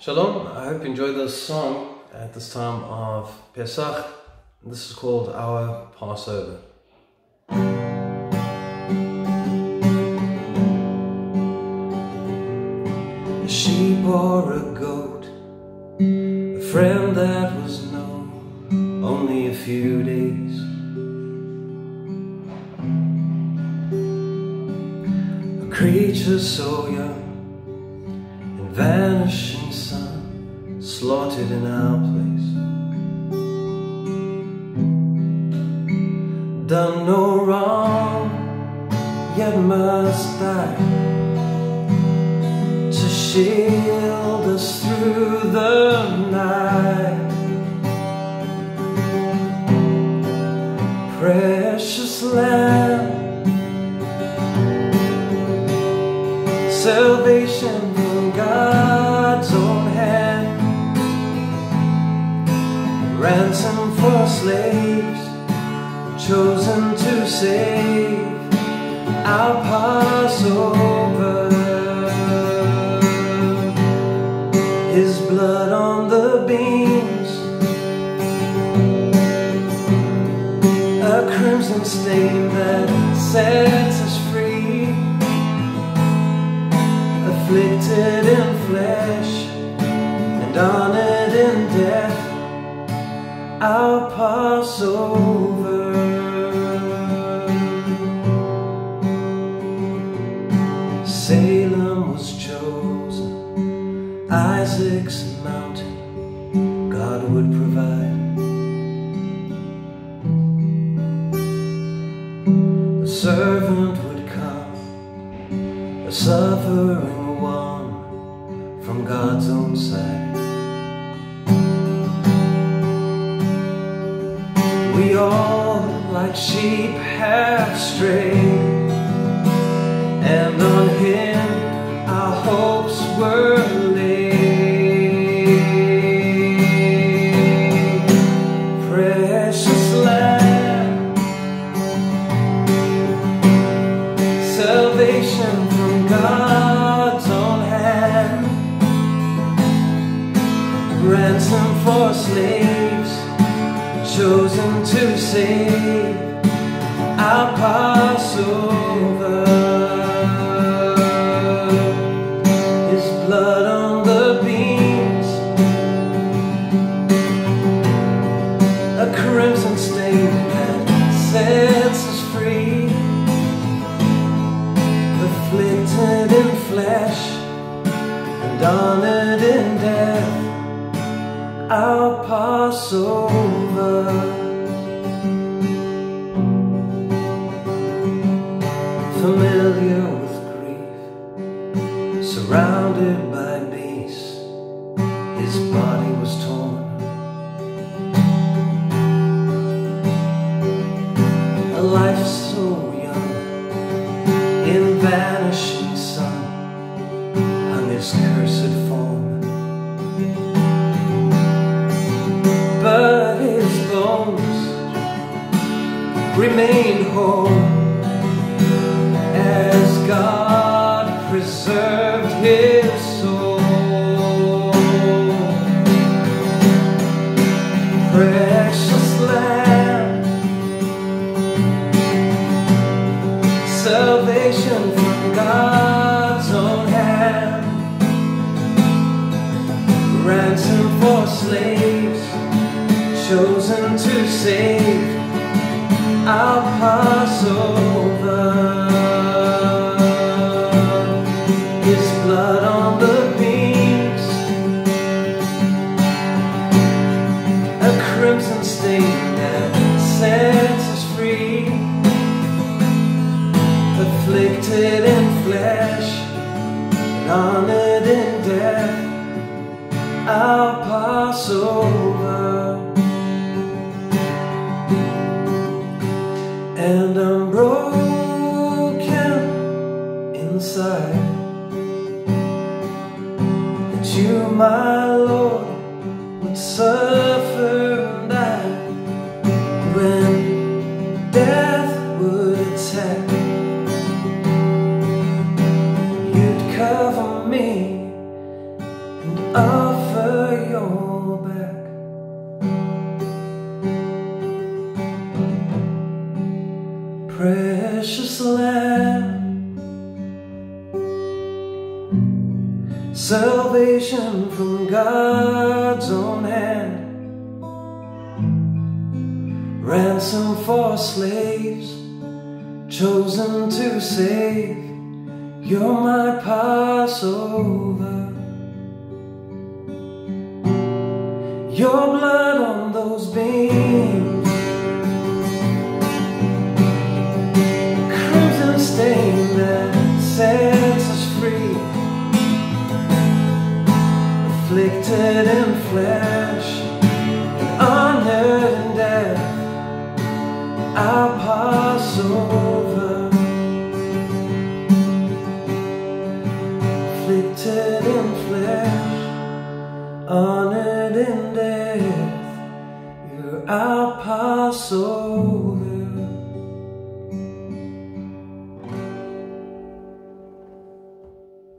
Shalom, I hope you enjoy this song at this time of Pesach. This is called Our Passover. A sheep or a goat, a friend that was known only a few days. A creature so young vanishing sun, slaughtered in our place. Done no wrong, yet must die to shield us through the night. Precious Lamb, salvation God's own hand, ransom for slaves chosen to save our Passover. His blood on the beams, a crimson stain that sets afflicted in flesh and honored in death, our Passover. Salem was chosen, Isaac's mountain, God would provide. The servant would come, a suffering from God's own side. We all, like sheep, have strayed and on him our hopes were laid. Precious ransom for slaves chosen to save our Passover. His blood on the beams, a crimson stain that sets us free, afflicted in flesh and death, our Passover. Remained whole as God preserved his soul. Precious Lamb, salvation from God's own hand, ransom for slaves chosen to save our Passover. His blood on the beams, a crimson stain that sets us free, afflicted in flesh and honored in death, our Passover. and That you, my Lord, would suffer and die when death would attack. You'd cover me and and offer your back. Precious Lamb, salvation from God's own hand, ransom for slaves chosen to save. You're my Passover. Your blood afflicted in flesh, honored in death, our Passover. Afflicted in flesh, honored in death, you're our Passover.